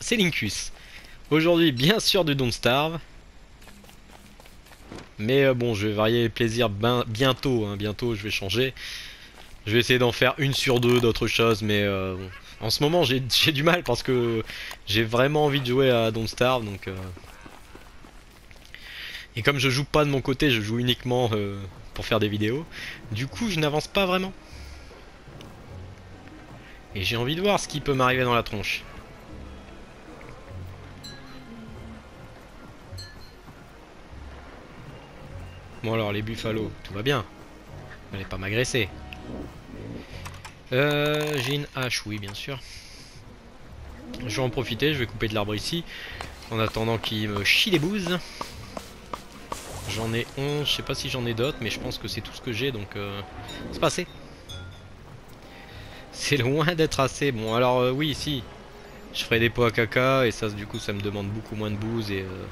c'est Linkus. Aujourd'hui, bien sûr, du Don't Starve. Mais euh, bon, je vais varier les plaisirs ben, bientôt. Hein, bientôt, je vais changer. Je vais essayer d'en faire une sur deux d'autres choses. Mais euh, en ce moment, j'ai du mal parce que j'ai vraiment envie de jouer à Don't Starve. Donc, euh. Et comme je joue pas de mon côté, je joue uniquement pour faire des vidéos. Du coup, je n'avance pas vraiment. Et j'ai envie de voir ce qui peut m'arriver dans la tronche. Bon alors les buffalos, tout va bien. Allez pas m'agresser. Euh, j'ai une hache, oui bien sûr. Je vais en profiter, je vais couper de l'arbre ici. En attendant qu'il me chie les bouses. J'en ai 11, je sais pas si j'en ai d'autres, mais je pense que c'est tout ce que j'ai, donc euh, c'est pas assez. C'est loin d'être assez. Bon alors euh, oui, si. Je ferai des pots à caca, et ça du coup ça me demande beaucoup moins de bouse, et euh,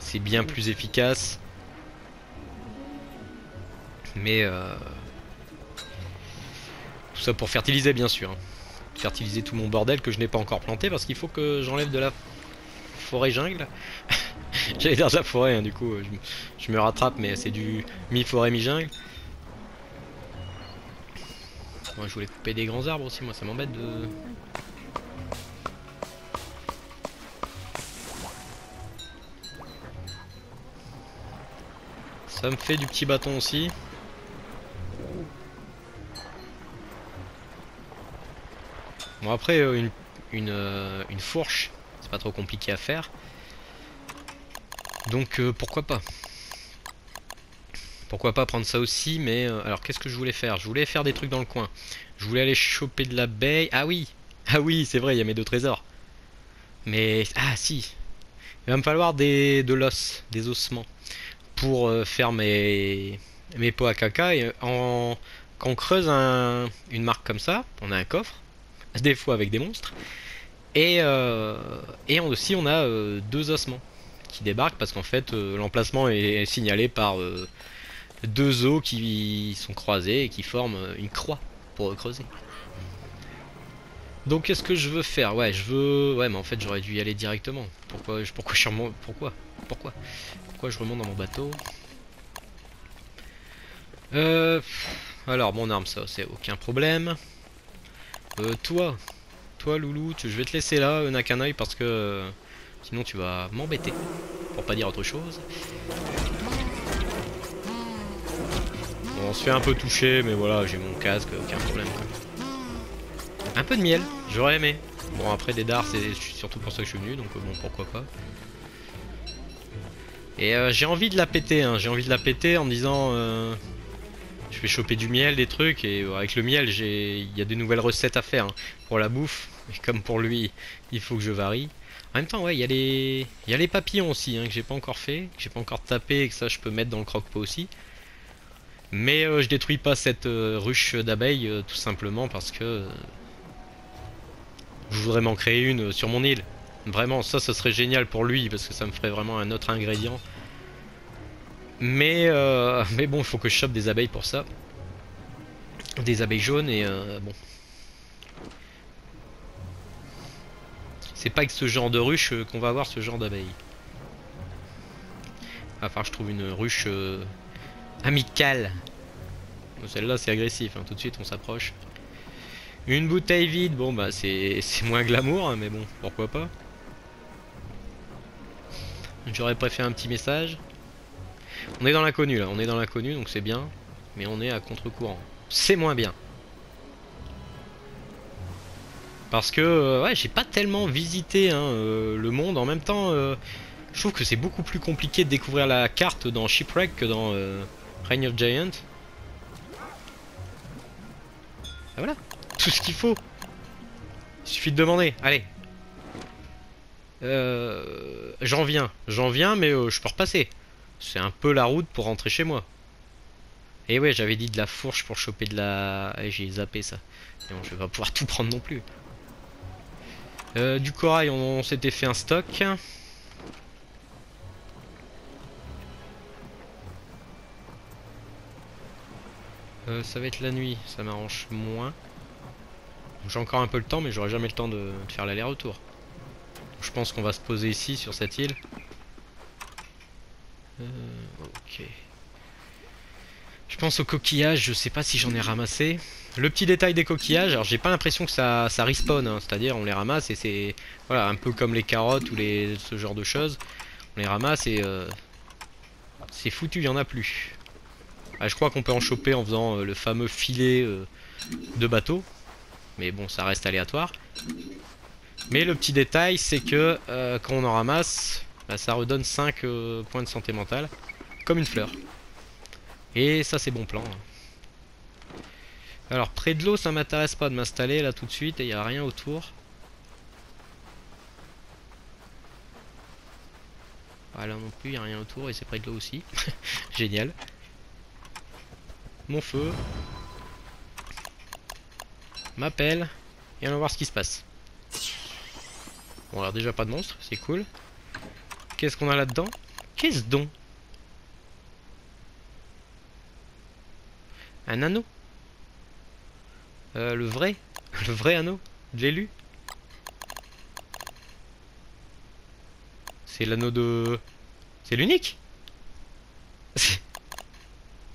c'est bien plus efficace. Mais euh, tout ça pour fertiliser bien sûr. Fertiliser tout mon bordel que je n'ai pas encore planté parce qu'il faut que j'enlève de la forêt jungle. J'allais dire de la forêt hein, du coup je, me rattrape mais c'est du mi-forêt mi-jungle. Moi je voulais couper des grands arbres aussi moi ça m'embête de... Ça me fait du petit bâton aussi. Bon après euh, une, euh, une fourche, c'est pas trop compliqué à faire. Donc euh, pourquoi pas? Pourquoi pas prendre ça aussi, mais alors qu'est-ce que je voulais faire? Je voulais faire des trucs dans le coin. Je voulais aller choper de l'abeille. Ah oui Ah oui, c'est vrai, il y a mes deux trésors. Mais... Ah si Il va me falloir des, de l'os, des ossements, pour faire mes, mes pots à caca. Et quand on creuse un, une marque comme ça, on a un coffre des fois avec des monstres. Et, euh, et aussi on a euh, deux ossements qui débarquent parce qu'en fait euh, l'emplacement est signalé par deux os qui sont croisés et qui forment une croix pour creuser. Donc qu'est-ce que je veux faire? Ouais, je veux... Ouais, mais en fait j'aurais dû y aller directement. Pourquoi je, pourquoi je Pourquoi Pourquoi Pourquoi je remonte dans mon bateau? Euh... Alors, mon arme, ça, c'est aucun problème. Euh, toi, toi Loulou, je vais te laisser là, n'a qu'un oeil parce que euh, sinon tu vas m'embêter, pour pas dire autre chose. on se fait un peu toucher, mais voilà, j'ai mon casque, aucun problème. Un peu de miel, j'aurais aimé. Bon, après des dards, c'est surtout pour ça que je suis venu, donc euh, bon, pourquoi pas. Et j'ai envie de la péter, hein. j'ai envie de la péter en disant je vais choper du miel, des trucs, et euh, avec le miel, il y a des nouvelles recettes à faire hein, pour la bouffe. Et comme pour lui, il faut que je varie. En même temps, ouais, il y, a les... y a les papillons aussi, hein, que j'ai pas encore fait, que j'ai pas encore tapé, et que ça je peux mettre dans le croque-pot aussi. Mais euh, je détruis pas cette euh, ruche d'abeilles, tout simplement parce que... je voudrais m'en créer une sur mon île. Vraiment, ça, ce serait génial pour lui, parce que ça me ferait vraiment un autre ingrédient. Mais, euh, mais bon, il faut que je chope des abeilles pour ça. Des abeilles jaunes et euh, bon. C'est pas avec ce genre de ruche euh, qu'on va avoir ce genre d'abeilles. Enfin, je trouve une ruche amicale. Celle-là, c'est agressif. Hein. Tout de suite, on s'approche. Une bouteille vide, bon, bah, c'est moins glamour, hein, mais bon, pourquoi pas. J'aurais préféré un petit message. On est dans l'inconnu là, on est dans l'inconnu donc c'est bien. Mais on est à contre-courant. C'est moins bien. Parce que euh, ouais, j'ai pas tellement visité hein, euh, le monde. En même temps, euh, je trouve que c'est beaucoup plus compliqué de découvrir la carte dans Shipwreck que dans Reign of Giant. Ah, voilà, tout ce qu'il faut. Il suffit de demander. Allez. j'en viens, j'en viens, mais je peux repasser. C'est un peu la route pour rentrer chez moi. Et ouais, j'avais dit de la fourche pour choper de la... J'ai zappé ça. Mais je vais pas pouvoir tout prendre non plus. Euh, du corail, on, s'était fait un stock. Euh, ça va être la nuit, ça m'arrange moins. J'ai encore un peu le temps, mais j'aurai jamais le temps de faire l'aller-retour. je pense qu'on va se poser ici sur cette île. Euh, ok. Je pense aux coquillages, je sais pas si j'en ai ramassé. Le petit détail des coquillages, alors j'ai pas l'impression que ça, respawn, hein. c'est-à-dire on les ramasse et c'est voilà un peu comme les carottes ou les ce genre de choses. On les ramasse et euh, c'est foutu, il y en a plus. Ah, je crois qu'on peut en choper en faisant euh, le fameux filet de bateau, mais bon ça reste aléatoire. Mais le petit détail c'est que quand on en ramasse, ça redonne 5 points de santé mentale, comme une fleur. Et ça c'est bon plan. Hein. Alors près de l'eau ça m'intéresse pas de m'installer là tout de suite il n'y a rien autour. Voilà non plus il n'y a rien autour et c'est près de l'eau aussi. Génial. Mon feu. M'appelle. Et on va voir ce qui se passe. Bon alors déjà pas de monstre, c'est cool. Qu'est-ce qu'on a là-dedans? Qu'est-ce donc? Un anneau? Euh, Le vrai? Le vrai anneau? De l'élu C'est l'anneau de... C'est l'unique?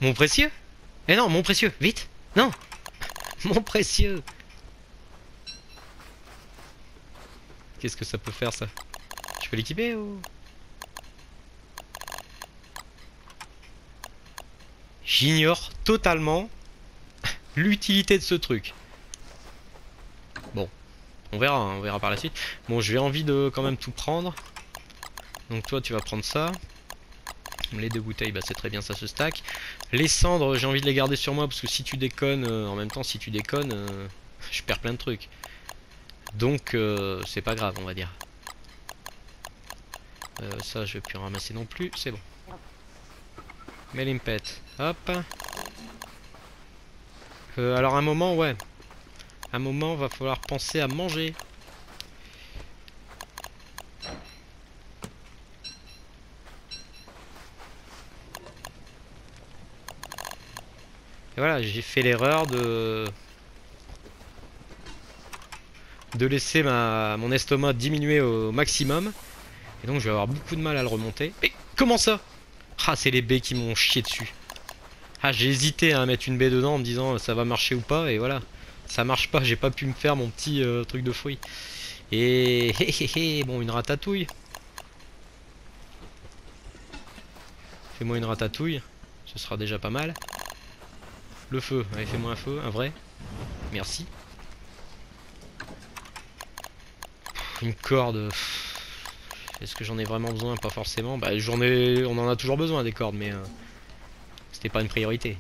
Mon précieux? Eh non, mon précieux Vite. Non. Mon précieux. Qu'est-ce que ça peut faire ça? Je peux l'équiper ou... J'ignore totalement l'utilité de ce truc. Bon, on verra, hein, on verra par la suite. Bon, j'ai envie de quand même tout prendre. Donc toi, tu vas prendre ça. Les deux bouteilles, bah, c'est très bien, ça se stack. Les cendres, j'ai envie de les garder sur moi parce que si tu déconnes, euh, en même temps, si tu déconnes, euh, je perds plein de trucs. Donc, euh, c'est pas grave, on va dire. ça, je vais plus ramasser non plus, c'est bon. Melimpet. Hop. Euh, alors un moment, ouais. Un moment, va falloir penser à manger. Et voilà, j'ai fait l'erreur de... de laisser mon estomac diminuer au maximum. Et donc je vais avoir beaucoup de mal à le remonter. Mais comment ça? Ah, c'est les baies qui m'ont chié dessus. Ah, j'ai hésité à mettre une baie dedans en me disant ça va marcher ou pas, et voilà. Ça marche pas, j'ai pas pu me faire mon petit euh, truc de fruits. Et hé hé bon, une ratatouille. Fais-moi une ratatouille, ce sera déjà pas mal. Le feu, allez, fais-moi un feu, un vrai. Merci. Une corde. Est-ce que j'en ai vraiment besoin Pas forcément. Bah. On en a toujours besoin des cordes, mais... Euh, c'était pas une priorité.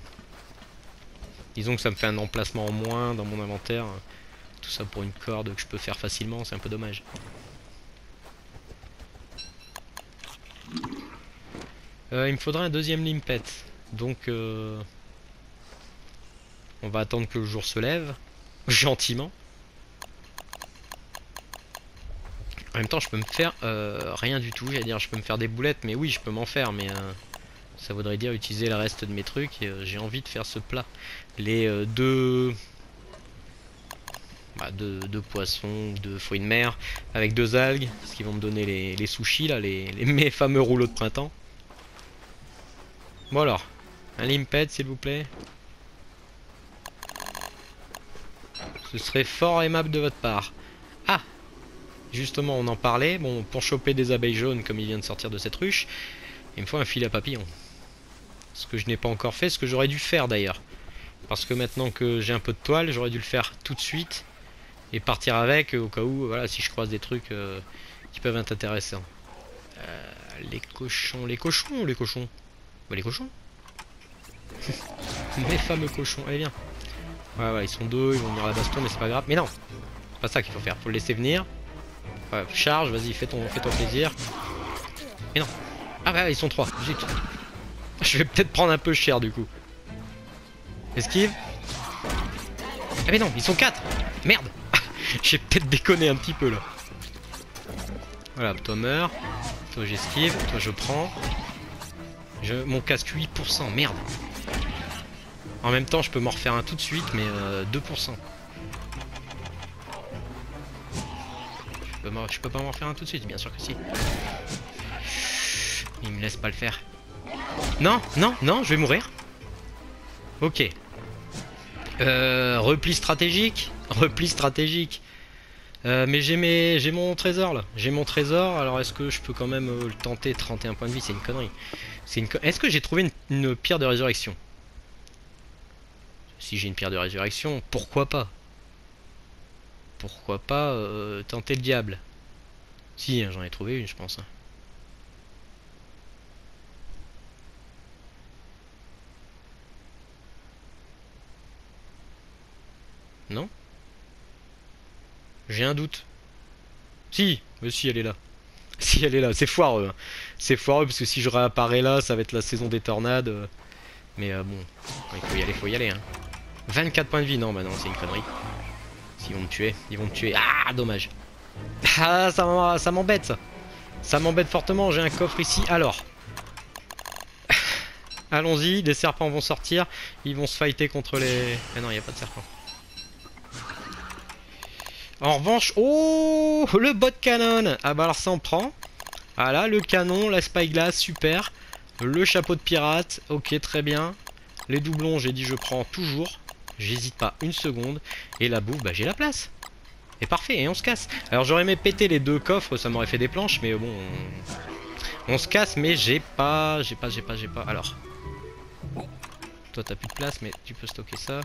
Disons que ça me fait un emplacement en moins dans mon inventaire. Tout ça pour une corde que je peux faire facilement, c'est un peu dommage. Euh, il me faudra un deuxième limpet. Donc... Euh, on va attendre que le jour se lève. Gentiment. En même temps, je peux me faire euh, rien du tout. J'allais dire, je peux me faire des boulettes, mais oui, je peux m'en faire, mais euh, ça voudrait dire utiliser le reste de mes trucs. Euh, j'ai envie de faire ce plat. Les deux... Bah, deux, poissons, deux fruits de mer, avec deux algues, ce qui vont me donner les, sushis, là, les, mes fameux rouleaux de printemps. Bon alors, un limpet, s'il vous plaît. Ce serait fort aimable de votre part. Ah Justement, on en parlait. Bon, pour choper des abeilles jaunes, comme il vient de sortir de cette ruche, il me faut un filet à papillon. Ce que je n'ai pas encore fait, ce que j'aurais dû faire d'ailleurs. Parce que maintenant que j'ai un peu de toile, j'aurais dû le faire tout de suite. Et partir avec, au cas où, voilà, si je croise des trucs euh, qui peuvent être intéressants. Euh, les cochons, les cochons les cochons bah, les cochons Mes fameux cochons, allez viens. Ouais, ouais, ils sont deux, ils vont venir à la baston, mais c'est pas grave. Mais non, c'est pas ça qu'il faut faire, faut le laisser venir charge, vas-y, fais ton, fais ton plaisir. Et non. Ah bah ils sont trois. Je vais peut-être prendre un peu cher du coup. Esquive. Ah mais non, ils sont quatre. Merde. J'ai peut-être déconné un petit peu là. Voilà, toi meurs. Toi j'esquive. Toi je prends. Mon casque 8%. Merde. En même temps, je peux m'en refaire un tout de suite, mais 2%. Je peux pas m'en faire un tout de suite, bien sûr que si. Il me laisse pas le faire. Non, non, non, je vais mourir. Ok. Euh, repli stratégique. Repli stratégique. Euh, mais j'ai mes, j'ai mon trésor là. J'ai mon trésor. Alors est-ce que je peux quand même euh, le tenter 31 points de vie, c'est une connerie. Est-ce que j'ai trouvé une pierre de résurrection? Si j'ai une pierre de résurrection, pourquoi pas? Pourquoi pas euh, tenter le diable Si, hein, j'en ai trouvé une, je pense. hein. Non? J'ai un doute. Si, mais si elle est là. Si elle est là, c'est foireux. hein. C'est foireux parce que si je réapparais là, ça va être la saison des tornades. euh. Mais euh, bon, il faut y aller, faut y aller. Hein. 24 points de vie, non, bah non, c'est une connerie. S'ils vont me tuer, ils vont me tuer. Ah, dommage. Ah, ça m'embête ça. M'embête fortement, j'ai un coffre ici. Alors. Allons-y, les serpents vont sortir. Ils vont se fighter contre les... Ah non, il n'y a pas de serpents. En revanche, oh, le bot canon. Ah bah alors ça on prend. Voilà, le canon, la spyglass, super. Le chapeau de pirate, ok, très bien. Les doublons, j'ai dit je prends toujours. J'hésite pas une seconde. Et la bouffe, bah j'ai la place. Et parfait, et on se casse. Alors j'aurais aimé péter les deux coffres, ça m'aurait fait des planches, mais bon... On, se casse, mais j'ai pas... J'ai pas, j'ai pas, j'ai pas... Alors... Toi t'as plus de place, mais tu peux stocker ça.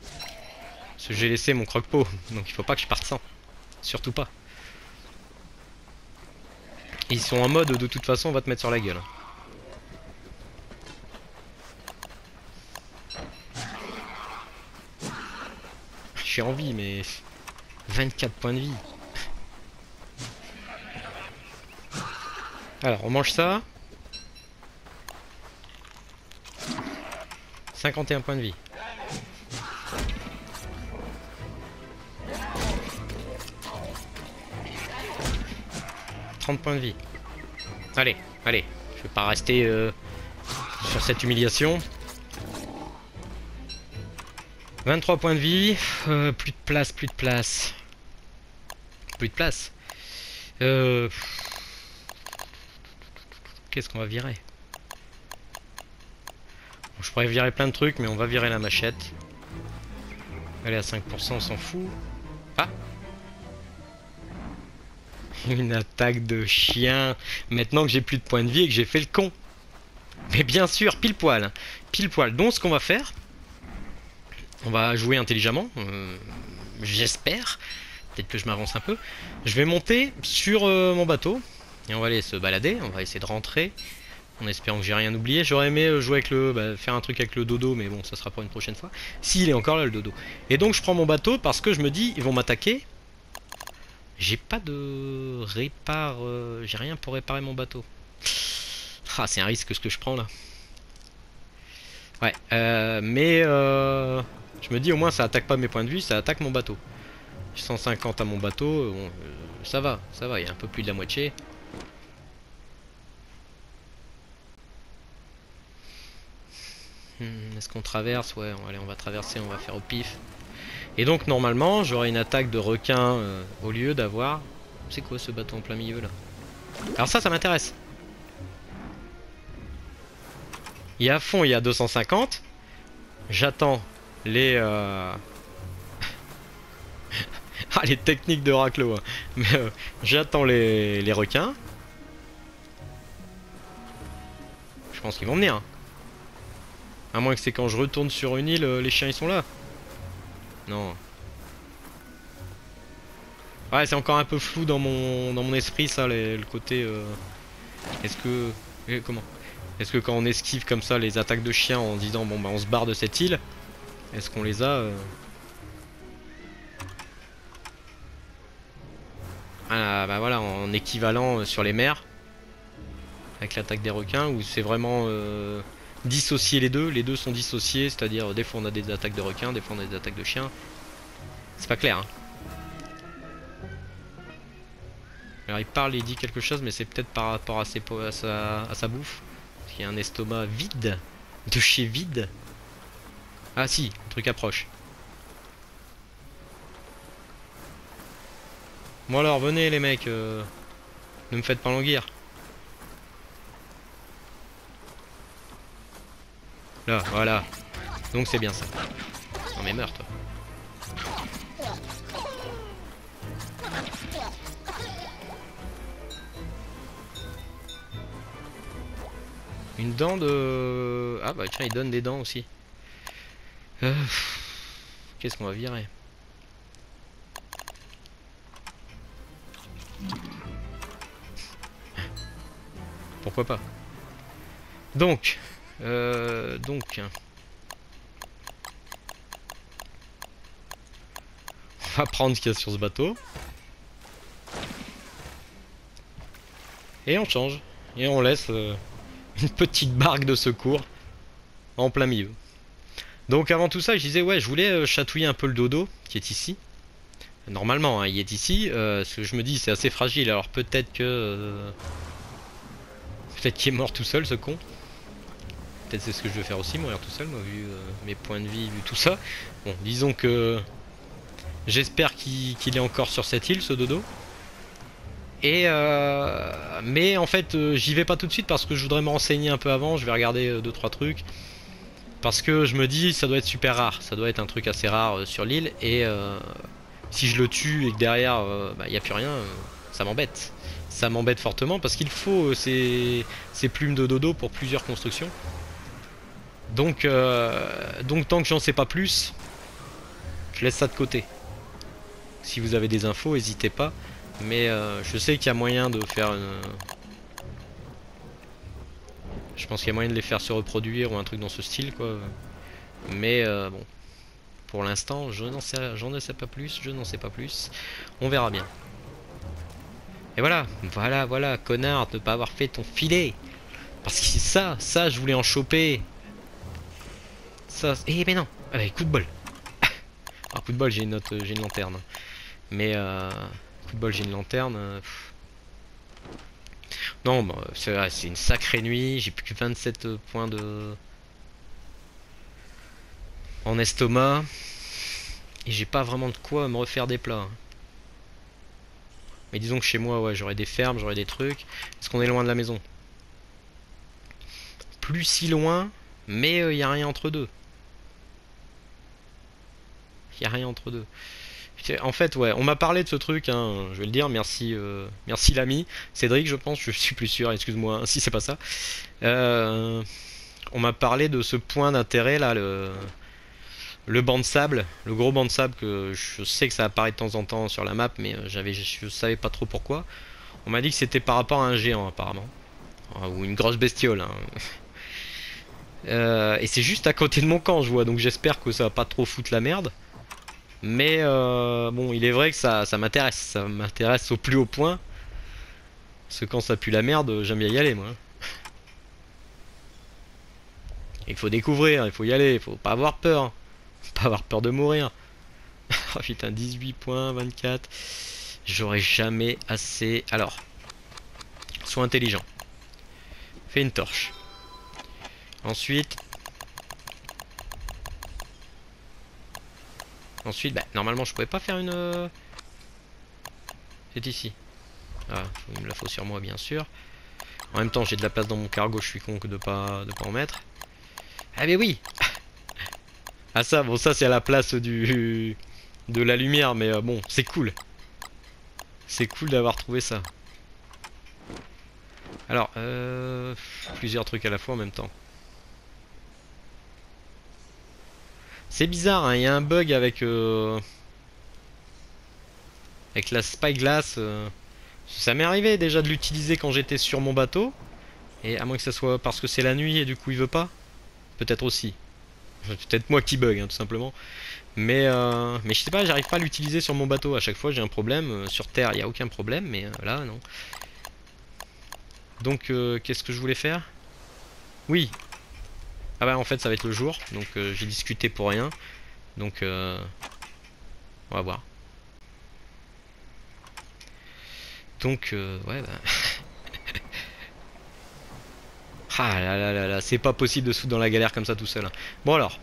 Parce que j'ai laissé mon croque-pot, donc il faut pas que je parte sans. Surtout pas. Ils sont en mode de toute façon on va te mettre sur la gueule. J'ai envie mais 24 points de vie. Alors on mange ça. 51 points de vie. « 30 points de vie. Allez, allez. Je vais pas rester euh, sur cette humiliation. 23 points de vie. Euh, plus de place, plus de place. Plus de place. Euh, Qu'est-ce qu'on va virer? Je pourrais virer plein de trucs, mais on va virer la machette. Elle est à 5%, on s'en fout. Ah Une attaque de chien. Maintenant que j'ai plus de points de vie et que j'ai fait le con. Mais bien sûr, pile poil. hein. Pile poil. Donc ce qu'on va faire, on va jouer intelligemment. euh, J'espère. Peut-être que je m'avance un peu. Je vais monter sur euh, mon bateau. Et on va aller se balader. On va essayer de rentrer. En espérant que j'ai rien oublié. J'aurais aimé euh, jouer avec le. bah, faire un truc avec le dodo. Mais bon, ça sera pour une prochaine fois. S'il est encore là, le dodo. Et donc je prends mon bateau parce que je me dis, ils vont m'attaquer. J'ai pas de répare. J'ai rien pour réparer mon bateau. Ah, c'est un risque ce que je prends là. Ouais, mais je me dis au moins ça attaque pas mes points de vue, ça attaque mon bateau. J'ai 150 à mon bateau, euh, ça va, ça va, il y a un peu plus de la moitié. Hmm, Est-ce qu'on traverse? Ouais, allez, on va traverser, on va faire au pif. Et donc normalement, j'aurai une attaque de requin euh, au lieu d'avoir... C'est quoi ce bateau en plein milieu là? Alors ça, ça m'intéresse. Il y a fond, il y a 250. J'attends les... euh, ah, les techniques de raclo. hein. Mais euh, j'attends les, requins. Je pense qu'ils vont venir. hein. À moins que c'est quand je retourne sur une île, euh, les chiens ils sont là. Non. Ouais, c'est encore un peu flou dans mon dans mon esprit ça, le côté. Est-ce que comment Est-ce que quand on esquive comme ça les attaques de chiens en disant bon bah on se barre de cette île, est-ce qu'on les a euh Ah bah voilà en équivalent euh, sur les mers avec l'attaque des requins ou c'est vraiment euh, dissocier les deux, les deux sont dissociés, c'est-à-dire des fois on a des attaques de requins, des fois on a des attaques de chiens. C'est pas clair. Hein. Alors il parle, il dit quelque chose, mais c'est peut-être par rapport à, ses, sa, à sa bouffe. Parce qu'il y a un estomac vide, de chez vide. Ah si, le truc approche. Bon alors, venez les mecs. euh, Ne me faites pas languir. Là, voilà. Donc c'est bien ça. Non mais meurs toi. Une dent de... Ah bah tiens, il donne des dents aussi. Euh, Qu'est-ce qu'on va virer? Pourquoi pas? Donc, euh, donc... On va prendre ce qu'il y a sur ce bateau. Et on change. Et on laisse euh, une petite barque de secours en plein milieu. Donc avant tout ça, je disais ouais, je voulais euh, chatouiller un peu le dodo qui est ici. Normalement, hein, il est ici. Euh, ce que je me dis, c'est assez fragile. Alors peut-être que euh, peut-être qu'il est mort tout seul, ce con. Peut-être c'est ce que je vais faire aussi, mourir tout seul, moi, vu euh, mes points de vie, vu tout ça. Bon, disons que j'espère qu'il est encore sur cette île, ce dodo. Et euh, mais en fait, j'y vais pas tout de suite parce que je voudrais me renseigner un peu avant. Je vais regarder euh, deux trois trucs parce que je me dis ça doit être super rare. Ça doit être un truc assez rare euh, sur l'île et euh, si je le tue et que derrière il n'y a plus rien, euh, ça m'embête. Ça m'embête fortement parce qu'il faut euh, ces, plumes de dodo pour plusieurs constructions. Donc, euh, donc tant que j'en sais pas plus, je laisse ça de côté. Si vous avez des infos, n'hésitez pas. Mais euh, je sais qu'il y a moyen de faire une... Je pense qu'il y a moyen de les faire se reproduire ou un truc dans ce style quoi. Mais euh, bon. Pour l'instant, je n'en sais, j'en sais pas plus, je n'en sais pas plus. On verra bien. Et voilà, voilà, voilà, connard, de ne pas avoir fait ton filet. Parce que ça, ça, je voulais en choper. Ça, eh mais non, allez, coup de bol. Ah, coup de bol, j'ai une, j'ai une lanterne. Mais, euh, coup de bol, j'ai une lanterne. euh. Non, bah, c'est une sacrée nuit. J'ai plus que 27 points de. En estomac. Et j'ai pas vraiment de quoi me refaire des plats. hein. Mais disons que chez moi, ouais, j'aurais des fermes, j'aurais des trucs. Est-ce qu'on est loin de la maison Plus si loin, mais il n'y a rien entre deux. Il y a rien entre deux. En fait, ouais, on m'a parlé de ce truc, hein, je vais le dire, merci, euh, merci l'ami. Cédric, je pense, je suis plus sûr, excuse-moi hein, si c'est pas ça. Euh, on m'a parlé de ce point d'intérêt là, le, banc de sable, le gros banc de sable que je sais que ça apparaît de temps en temps sur la map, mais euh, j'avais, je savais pas trop pourquoi. On m'a dit que c'était par rapport à un géant apparemment, Ah, ou une grosse bestiole. hein. Et c'est juste à côté de mon camp, je vois, donc j'espère que ça va pas trop foutre la merde. Mais euh, bon, il est vrai que ça, ça m'intéresse, ça m'intéresse au plus haut point. Parce que quand ça pue la merde, j'aime bien y aller, moi. Il faut découvrir, il faut y aller, il faut pas avoir peur. Pas avoir peur de mourir. oh putain, 18 points, 24. J'aurais jamais assez. Alors, sois intelligent. Fais une torche. Ensuite. Ensuite, bah, normalement, je pouvais pas faire une. euh, C'est ici. Ah, il me la faut sur moi, bien sûr. En même temps, j'ai de la place dans mon cargo, je suis con que de pas, de pas en mettre. Ah, mais oui Ah, ça, bon, ça, c'est à la place du. de la lumière, mais euh, bon, c'est cool. C'est cool d'avoir trouvé ça. Alors, euh, plusieurs trucs à la fois en même temps. C'est bizarre, hein, il y a un bug avec euh, avec la spyglass. euh, ça m'est arrivé déjà de l'utiliser quand j'étais sur mon bateau. Et à moins que ça soit parce que c'est la nuit et du coup il veut pas. Peut-être aussi. Peut-être moi qui bug, hein, tout simplement. Mais, euh, mais je sais pas, j'arrive pas à l'utiliser sur mon bateau. À chaque fois j'ai un problème. Sur Terre il n'y a aucun problème, mais là non. Donc qu'est-ce que je voulais faire? Oui. Ah bah en fait ça va être le jour, donc euh, j'ai discuté pour rien. Donc euh, on va voir. Donc euh, ouais bah... ah là là là là, c'est pas possible de se foutre dans la galère comme ça tout seul. hein. Bon alors,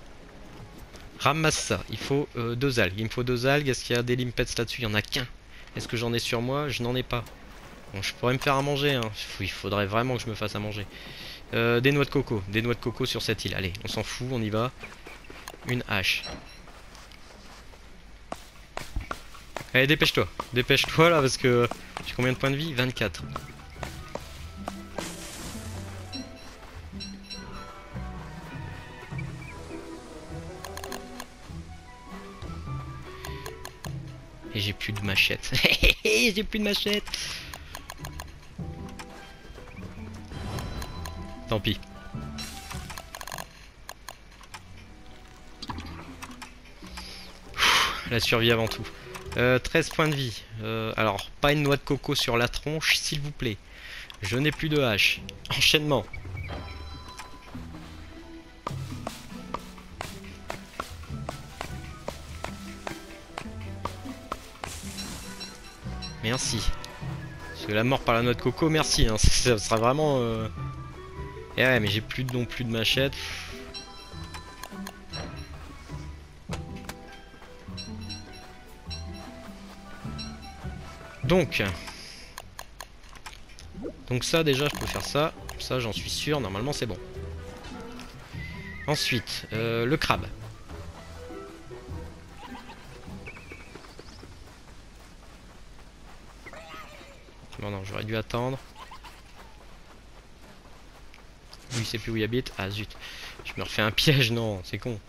ramasse ça. Il faut euh, deux algues. Il me faut deux algues. Est-ce qu'il y a des limpets là-dessus? Il y en a qu'un. Est-ce que j'en ai sur moi? Je n'en ai pas. Bon, je pourrais me faire à manger. Hein. Il faudrait vraiment que je me fasse à manger. Euh, des noix de coco. Des noix de coco sur cette île. Allez, on s'en fout, on y va. Une hache. Allez, dépêche-toi. Dépêche-toi là parce que j'ai combien de points de vie? 24. Et j'ai plus de machette. j'ai plus de machette. Tant pis. la survie avant tout. 13 euh, points de vie. Euh, alors, pas une noix de coco sur la tronche, s'il vous plaît. Je n'ai plus de hache. Enchaînement. Merci. Parce que la mort par la noix de coco, merci. Hein. Ça sera vraiment... Euh... Et ouais, mais j'ai plus non plus de machette. Donc... Donc ça, déjà, je peux faire ça. Ça, j'en suis sûr. Normalement, c'est bon. Ensuite, euh, le crabe. Non, non, j'aurais dû attendre. Il sait plus où il habite. Ah, zut. Je me refais un piège, non, c'est con.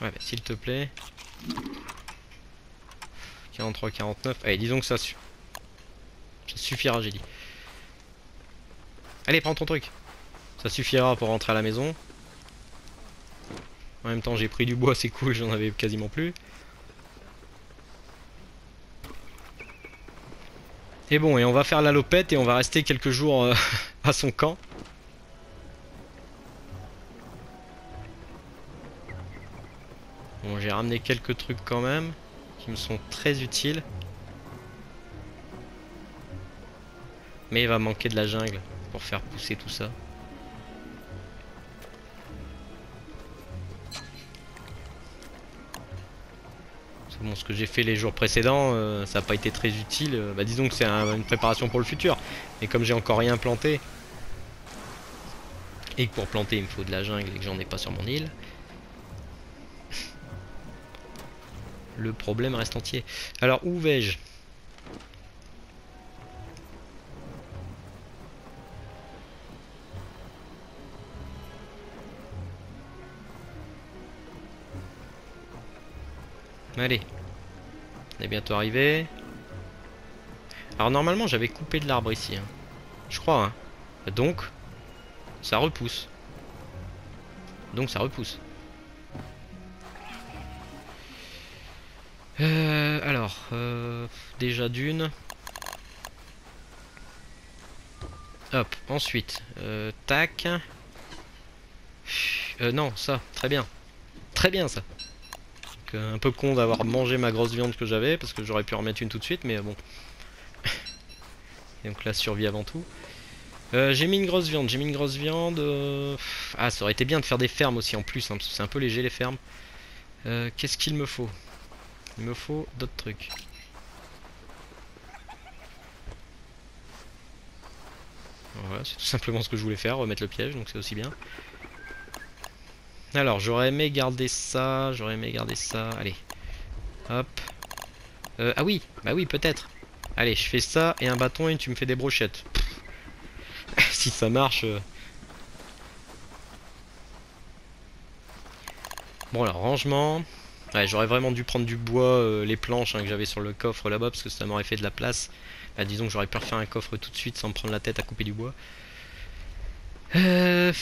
Ouais, bah, s'il te plaît. 43, 49. Allez, disons que ça, ça suffira, j'ai dit. Allez, prends ton truc. Ça suffira pour rentrer à la maison. En même temps, j'ai pris du bois, c'est cool, j'en avais quasiment plus. Et bon, et on va faire la lopette et on va rester quelques jours euh, à son camp. Bon, j'ai ramené quelques trucs quand même, qui me sont très utiles. Mais il va manquer de la jungle pour faire pousser tout ça. Bon, ce que j'ai fait les jours précédents, euh, ça n'a pas été très utile. Euh, bah, disons que c'est une préparation pour le futur. Et comme j'ai encore rien planté, et que pour planter il me faut de la jungle et que j'en ai pas sur mon île, le problème reste entier. Alors où vais-je? Allez. On est bientôt arrivé. Alors normalement j'avais coupé de l'arbre ici. Hein. Je crois. Hein. Donc, ça repousse. Donc ça repousse. Euh, alors, euh, déjà d'une. Hop, ensuite, euh, tac. Euh, non, ça, très bien. Très bien ça un peu con d'avoir mangé ma grosse viande que j'avais, parce que j'aurais pu en remettre une tout de suite, mais bon. donc la survie avant tout. Euh, j'ai mis une grosse viande, j'ai mis une grosse viande. Euh, ah, ça aurait été bien de faire des fermes aussi en plus, hein, parce que c'est un peu léger les fermes. Euh, qu'est-ce qu'il me faut? Il me faut d'autres trucs. Voilà, c'est tout simplement ce que je voulais faire, remettre le piège, donc c'est aussi bien. Alors, j'aurais aimé garder ça, j'aurais aimé garder ça. Allez, hop. Euh, ah oui, bah oui, peut-être. Allez, je fais ça et un bâton et tu me fais des brochettes. si ça marche... Euh. Bon alors, rangement. Ouais, j'aurais vraiment dû prendre du bois, euh, les planches hein, que j'avais sur le coffre là-bas, parce que ça m'aurait fait de la place. Bah, disons que j'aurais pu refaire un coffre tout de suite sans me prendre la tête à couper du bois. Euh...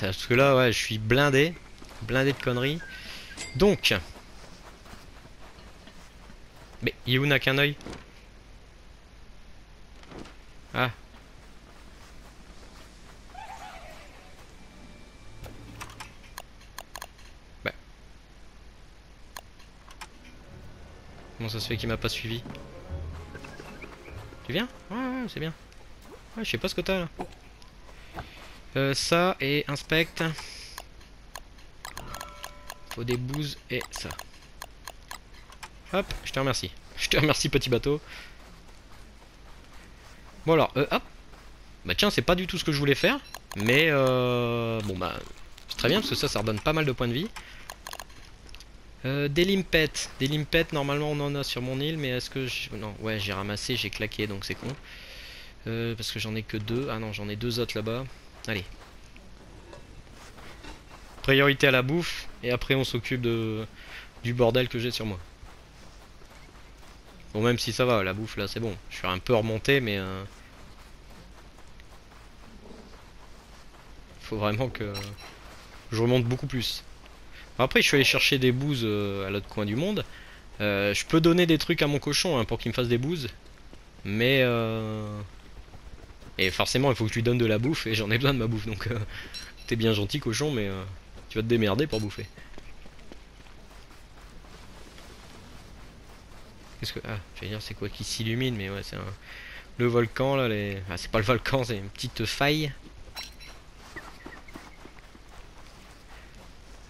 Parce que là, ouais, je suis blindé. Blindé de conneries. Donc. Mais You n'a qu'un oeil. Ah. Bah. Comment ça se fait qu'il m'a pas suivi? Tu viens? Ouais, ouais, c'est bien. Ouais, je sais pas ce que t'as là. Euh, ça et inspecte. faut des et ça. Hop, je te remercie. Je te remercie, petit bateau. Bon alors, euh, hop. Bah tiens, c'est pas du tout ce que je voulais faire. Mais euh, bon bah, c'est très bien parce que ça, ça redonne pas mal de points de vie. Euh, des limpettes. Des limpettes, normalement on en a sur mon île, mais est-ce que... Non, ouais, j'ai ramassé, j'ai claqué, donc c'est con. Parce que j'en ai que deux. Ah non, j'en ai deux autres là-bas. Allez. Priorité à la bouffe, et après on s'occupe de du bordel que j'ai sur moi. Bon, même si ça va, la bouffe là c'est bon. Je suis un peu remonté, mais... Euh... Faut vraiment que je remonte beaucoup plus. Après, je suis allé chercher des bouses euh, à l'autre coin du monde. Euh, je peux donner des trucs à mon cochon hein, pour qu'il me fasse des bouses. Mais... Euh... Et forcément, il faut que tu lui donnes de la bouffe, et j'en ai besoin de ma bouffe. Donc, euh, t'es bien gentil, cochon, mais euh, tu vas te démerder pour bouffer. Qu'est-ce que... Ah, je vais dire, c'est quoi qui s'illumine Mais ouais, c'est un... Le volcan, là, les... Ah, c'est pas le volcan, c'est une petite faille.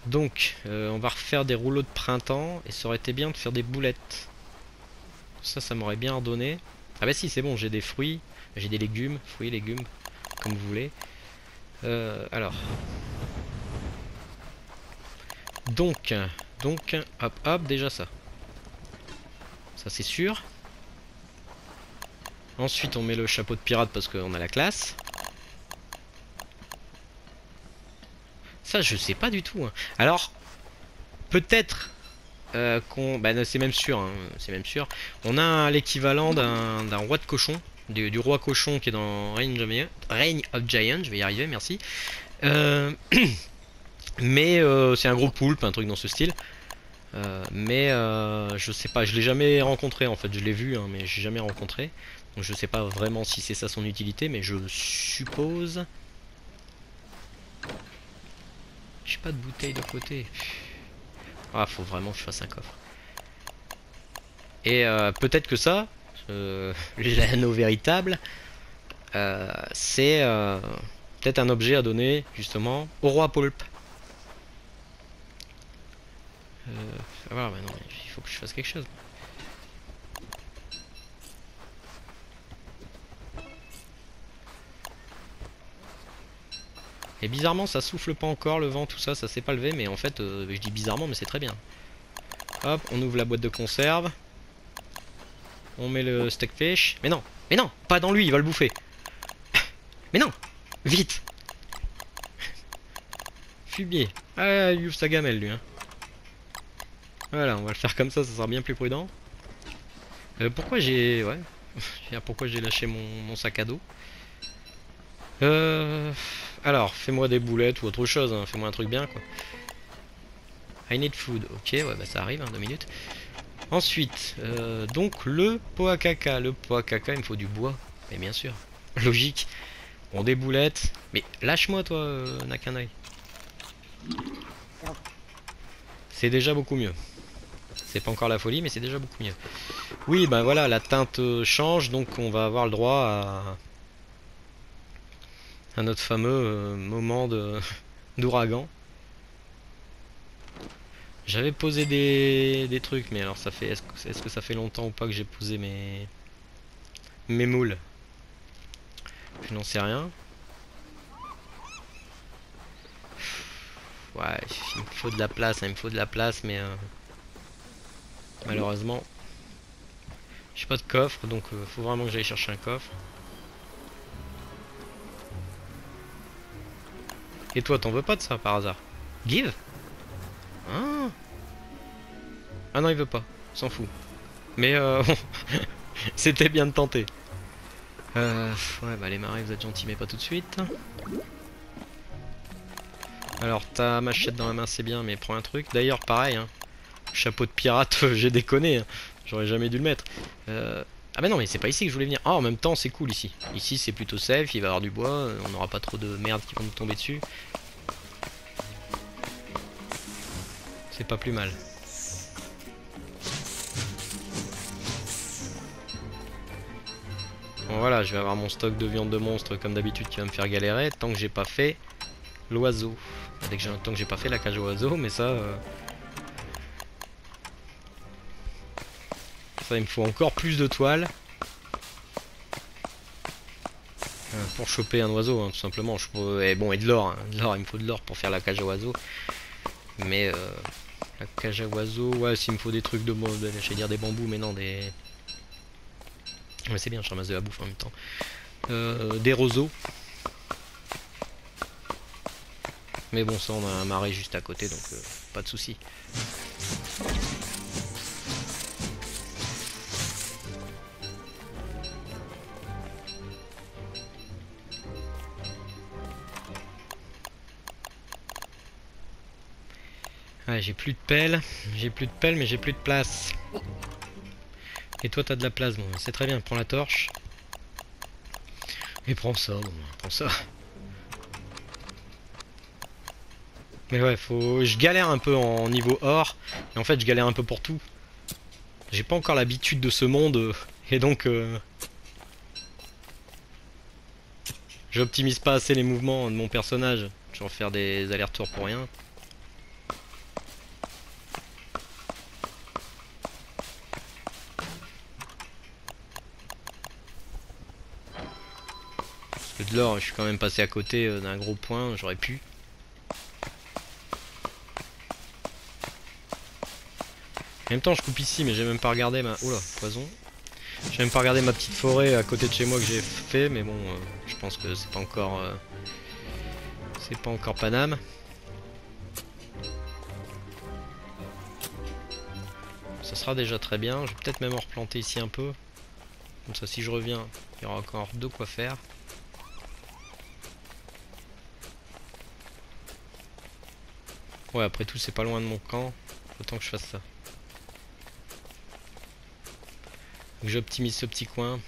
Donc, euh, on va refaire des rouleaux de printemps et ça aurait été bien de faire des boulettes. Ça, ça m'aurait bien redonné. Ah bah si, c'est bon, j'ai des fruits, j'ai des légumes, fruits, légumes, comme vous voulez. Euh, alors. Donc, donc, hop, hop, déjà ça. Ça c'est sûr. Ensuite, on met le chapeau de pirate parce qu'on a la classe. Ça, je sais pas du tout. Hein. Alors, peut-être euh, qu'on... Bah, c'est même sûr, hein, c'est même sûr. On a l'équivalent d'un roi de cochon, du, roi cochon qui est dans Reign of, Giant, je vais y arriver, merci. Euh, mais euh, c'est un gros poulpe, un truc dans ce style. mais je sais pas, je l'ai jamais rencontré en fait, je l'ai vu, hein, mais j'ai jamais rencontré. Donc je sais pas vraiment si c'est ça son utilité, mais je suppose J'ai pas de bouteille de côté. Ah, faut vraiment que je fasse un coffre. Et euh, peut-être que ça, euh, l'anneau véritable, euh, c'est euh, peut-être un objet à donner justement au roi Poulpe. non, il faut que je fasse quelque chose. Et bizarrement ça souffle pas encore le vent tout ça ça s'est pas levé mais en fait euh, je dis bizarrement mais c'est très bien. Hop on ouvre la boîte de conserve. On met le steak fish. Mais non mais non pas dans lui il va le bouffer. mais non vite Fumier. Ah il ouvre sa gamelle lui hein. Voilà on va le faire comme ça ça sera bien plus prudent. Euh, pourquoi j'ai... Ouais. pourquoi j'ai lâché mon, sac à dos euh... Alors, fais-moi des boulettes ou autre chose, hein. fais-moi un truc bien quoi. I need food, ok, ouais bah ça arrive, hein, deux minutes. Ensuite, euh, donc le caca, le caca il me faut du bois, mais bien sûr, logique. Bon des boulettes, mais lâche-moi toi euh, Nakanai. C'est déjà beaucoup mieux. C'est pas encore la folie, mais c'est déjà beaucoup mieux. Oui, ben voilà, la teinte euh, change, donc on va avoir le droit à à notre fameux euh, moment d'ouragan. J'avais posé des, des, trucs, mais alors ça fait. Est-ce que, ça fait longtemps ou pas que j'ai posé mes mes moules? Je n'en sais rien. Ouais, il me faut de la place, hein, il me faut de la place, mais euh, malheureusement, j'ai pas de coffre, donc euh, faut vraiment que j'aille chercher un coffre. Et toi, t'en veux pas de ça par hasard? Give? Ah non, il veut pas. S'en fout. Mais euh, c'était bien de tenter. Euh, ouais, bah les marais, vous êtes gentils, mais pas tout de suite. Alors, ta machette dans la main, c'est bien, mais prends un truc. D'ailleurs, pareil, hein. Chapeau de pirate, j'ai déconné. Hein. J'aurais jamais dû le mettre. Euh... Ah bah non, mais c'est pas ici que je voulais venir. Ah, en même temps, c'est cool ici. Ici, c'est plutôt safe, il va y avoir du bois, on n'aura pas trop de merde qui vont nous tomber dessus. C'est pas plus mal. Bon, voilà, je vais avoir mon stock de viande de monstre comme d'habitude qui va me faire galérer tant que j'ai pas fait l'oiseau. Tant que j'ai pas fait la cage oiseau, mais ça... Euh, ça, il me faut encore plus de toiles. Euh, pour choper un oiseau, hein, tout simplement. Je peux... et bon, et de l'or. Hein. De l'or, il me faut de l'or pour faire la cage à oiseaux. Mais... Euh... La cage à oiseaux, ouais, s'il me faut des trucs de... de je vais dire des bambous, mais non, des... Mais c'est bien, je ramasse de la bouffe en même temps. Euh, des roseaux. Mais bon, ça, on a un marais juste à côté, donc euh, pas de souci. Ouais, j'ai plus de pelle, j'ai plus de pelle, mais j'ai plus de place. Et toi, t'as de la place, c'est très bien, prends la torche. Et prends ça, bon, prends ça. Mais ouais, faut... Je galère un peu en niveau or. Et en fait, je galère un peu pour tout. J'ai pas encore l'habitude de ce monde. Et donc... Euh... J'optimise pas assez les mouvements de mon personnage. Je vais faire des allers-retours pour rien. Je suis quand même passé à côté euh, d'un gros point, j'aurais pu. En même temps, je coupe ici, mais j'ai même pas regardé ma... Oula, poison. J'ai même pas regardé ma petite forêt à côté de chez moi que j'ai fait, mais bon, euh, je pense que c'est pas encore... Euh, c'est pas encore Paname. Ça sera déjà très bien. Je vais peut-être même en replanter ici un peu. Comme ça, si je reviens, il y aura encore de quoi faire. Ouais, après tout, c'est pas loin de mon camp. Autant que je fasse ça. J'optimise ce petit coin.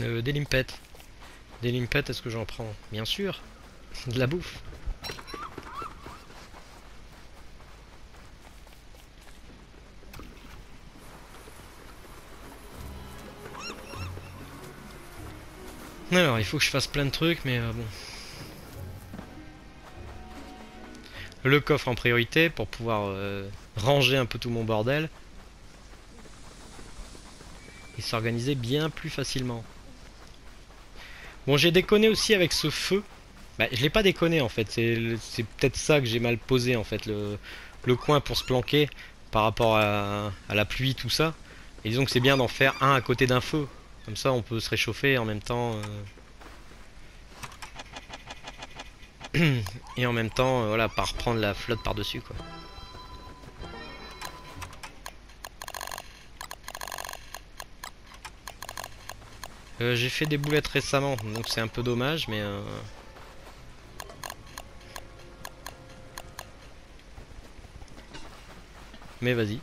Euh, des limpettes. Des limpettes, est-ce que j'en prends? Bien sûr. De la bouffe. Alors, il faut que je fasse plein de trucs, mais euh, bon. Le coffre en priorité pour pouvoir euh, ranger un peu tout mon bordel et s'organiser bien plus facilement. Bon, j'ai déconné aussi avec ce feu. Bah, je l'ai pas déconné en fait, c'est peut-être ça que j'ai mal posé en fait, le, coin pour se planquer par rapport à, la pluie, tout ça. Et disons que c'est bien d'en faire un à côté d'un feu. Comme ça, on peut se réchauffer en même temps. Euh, et en même temps, euh, voilà, par reprendre la flotte par-dessus, quoi. Euh, j'ai fait des boulettes récemment, donc c'est un peu dommage, mais... Euh... Mais vas-y.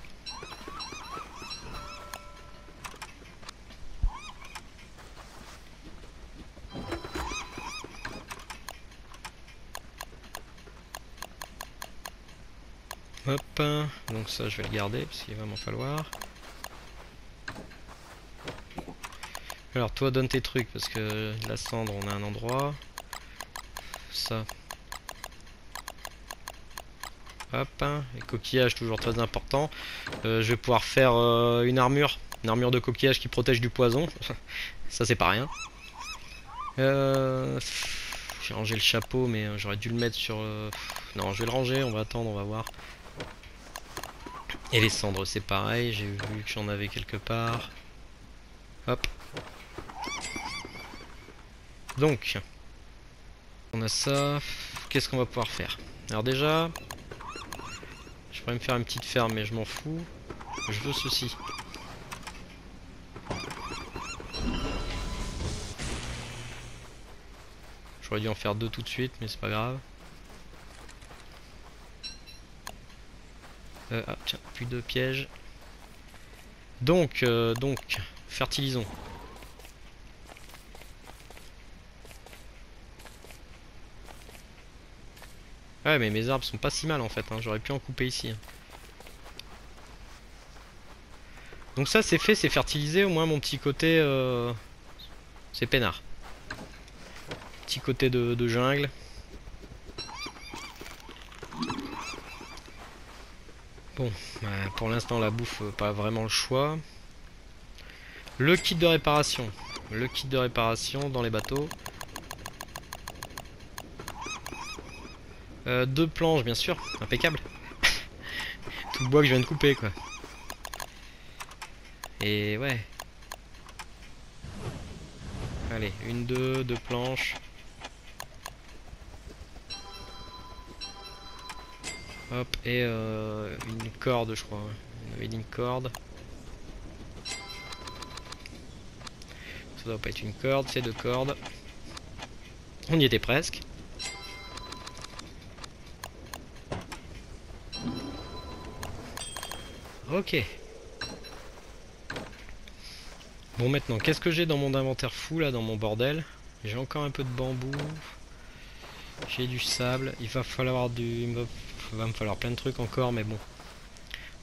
Hop, donc ça je vais le garder parce qu'il va m'en falloir. Alors toi donne tes trucs parce que la cendre on a un endroit. Ça. Hop, les coquillages toujours très important. Euh, je vais pouvoir faire euh, une armure, une armure de coquillage qui protège du poison. ça c'est pas rien. Euh, j'ai rangé le chapeau mais j'aurais dû le mettre sur... non je vais le ranger, on va attendre, on va voir. Et les cendres, c'est pareil, j'ai vu que j'en avais quelque part. Hop. Donc, on a ça. Qu'est-ce qu'on va pouvoir faire? Alors déjà, je pourrais me faire une petite ferme, mais je m'en fous. Je veux ceci. J'aurais dû en faire deux tout de suite, mais c'est pas grave. Euh, ah, tiens, plus de pièges. Donc, euh, donc, fertilisons. Ouais, mais mes arbres sont pas si mal en fait, hein. j'aurais pu en couper ici. Hein. Donc ça c'est fait, c'est fertilisé, au moins mon petit côté... Euh... C'est peinard. Petit côté de jungle. Bon, bah, pour l'instant la bouffe, euh, pas vraiment le choix. Le kit de réparation. Le kit de réparation dans les bateaux. Euh, deux planches, bien sûr. Impeccable. Tout le bois que je viens de couper, quoi. Et ouais. Allez, une, deux, deux planches. Hop, et euh, une corde, je crois. On avait une corde. Ça doit pas être une corde, c'est deux cordes. On y était presque. Ok. Bon maintenant, qu'est-ce que j'ai dans mon inventaire fou là, dans mon bordel? J'ai encore un peu de bambou. J'ai du sable. Il va falloir du... va me falloir plein de trucs encore, mais bon.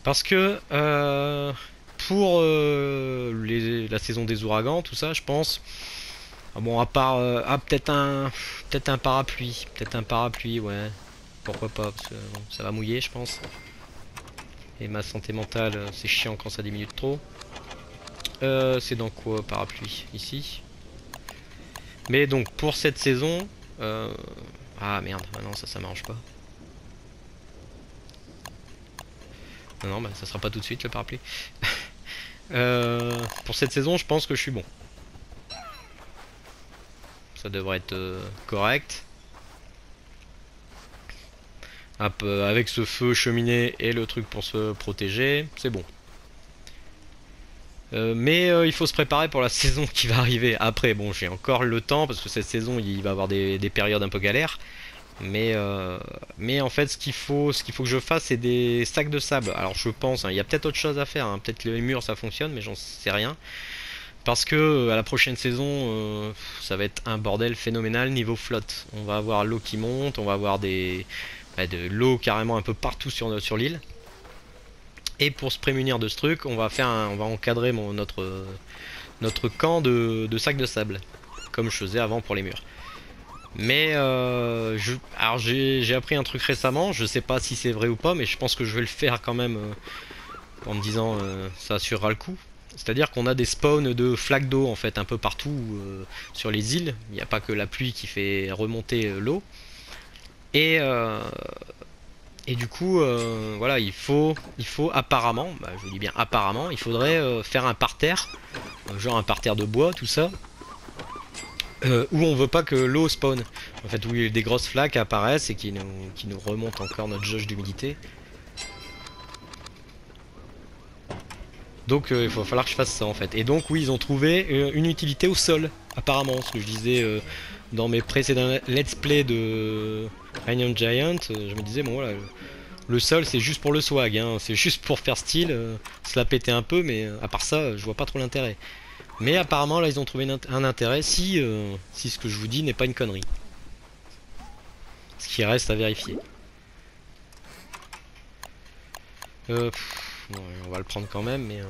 Parce que euh, pour euh, la saison des ouragans, tout ça, je pense. Ah bon, à part, euh, ah, peut-être un, peut-être un parapluie, peut-être un parapluie, ouais. Pourquoi pas, parce que ça va mouiller, je pense. Et ma santé mentale, c'est chiant quand ça diminue trop. c'est dans quoi parapluie Ici? Mais donc pour cette saison, ah merde, ah non ça ça marche pas. Non, non, bah, ça sera pas tout de suite le parapluie. Euh, pour cette saison, je pense que je suis bon. Ça devrait être euh, correct. Avec ce feu cheminée et le truc pour se protéger, c'est bon. Euh, mais il faut se préparer pour la saison qui va arriver après. Bon, j'ai encore le temps parce que cette saison il va y avoir des périodes un peu galères. Mais, euh, mais en fait, ce qu'il faut, faut que je fasse, c'est des sacs de sable. Alors, je pense, hein, il y a peut-être autre chose à faire. Hein. Peut-être que les murs ça fonctionne, mais j'en sais rien. Parce que euh, à la prochaine saison, euh, ça va être un bordel phénoménal niveau flotte. On va avoir l'eau qui monte, on va avoir des, bah, de l'eau carrément un peu partout sur, l'île. Et pour se prémunir de ce truc, on va faire, on va encadrer notre camp de, de sacs de sable, comme je faisais avant pour les murs. Mais euh, alors j'ai appris un truc récemment, je sais pas si c'est vrai ou pas, mais je pense que je vais le faire quand même euh, en me disant euh, ça assurera le coup. C'est-à-dire qu'on a des spawns de flaques d'eau en fait un peu partout sur les îles. Il n'y a pas que la pluie qui fait remonter l'eau. Et, et du coup, voilà, il faut, il faut apparemment, bah, je vous dis bien apparemment, il faudrait faire un parterre, genre un parterre de bois, tout ça, euh, où on veut pas que l'eau spawn. En fait, où des grosses flaques apparaissent et qui nous, remontent encore notre jauge d'humidité. Donc euh, il va falloir que je fasse ça en fait. Et donc oui, ils ont trouvé euh, une utilité au sol, apparemment. Ce que je disais dans mes précédents let's play de Radiant Giant, je me disais, bon voilà, le sol c'est juste pour le swag, hein. c'est juste pour faire style, se la péter un peu, mais à part ça, je vois pas trop l'intérêt. Mais apparemment là ils ont trouvé un intérêt si, euh, si ce que je vous dis n'est pas une connerie. Ce qui reste à vérifier. Euh, on va le prendre quand même mais... Euh...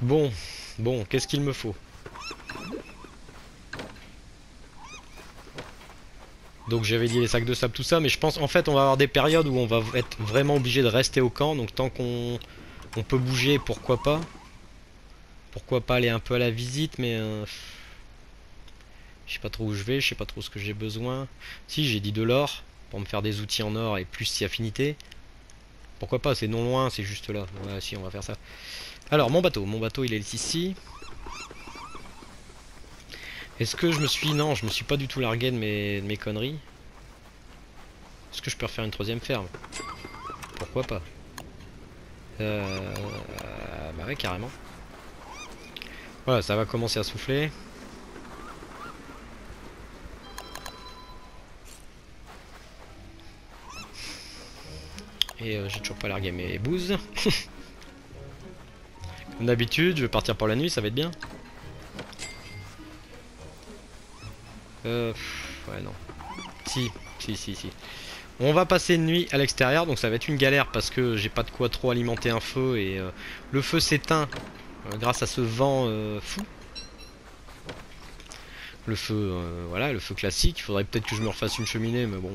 Bon, bon, qu'est-ce qu'il me faut? Donc j'avais dit les sacs de sable, tout ça, mais je pense en fait on va avoir des périodes où on va être vraiment obligé de rester au camp, donc tant qu'on on peut bouger, pourquoi pas. Pourquoi pas aller un peu à la visite, mais... Euh, je sais pas trop où je vais, je sais pas trop ce que j'ai besoin. Si, j'ai dit de l'or, pour me faire des outils en or et plus si affinité. Pourquoi pas, c'est non loin, c'est juste là. Ouais, si, on va faire ça. Alors, mon bateau. Mon bateau, il est ici. Est-ce que je me suis... Non, je me suis pas du tout largué de mes, de mes conneries. Est-ce que je peux refaire une troisième ferme? Pourquoi pas? Euh, bah ouais, carrément. Voilà, ça va commencer à souffler. Et euh, j'ai toujours pas largué mes bouses. Comme d'habitude, je vais partir pour la nuit, ça va être bien. Euh, ouais, non. Si, si, si, si. On va passer une nuit à l'extérieur, donc ça va être une galère parce que j'ai pas de quoi trop alimenter un feu et euh, le feu s'éteint euh, grâce à ce vent euh, fou. Le feu, voilà, le feu classique. Il faudrait peut-être que je me refasse une cheminée, mais bon,